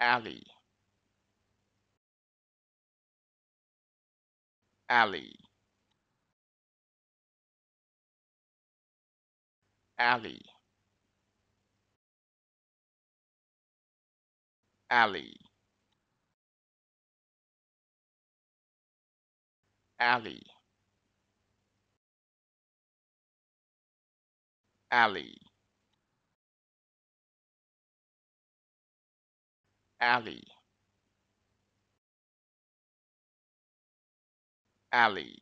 alley. Alley. Alley. Alley. Alley. Alley alley. Alley